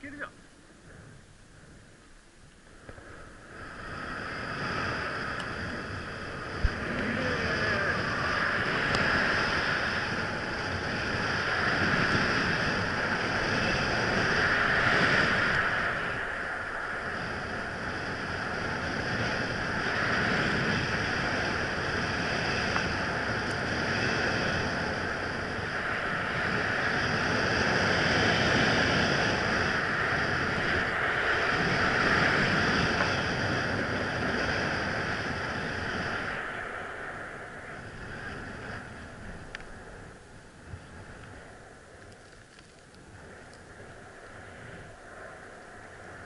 けるじゃん。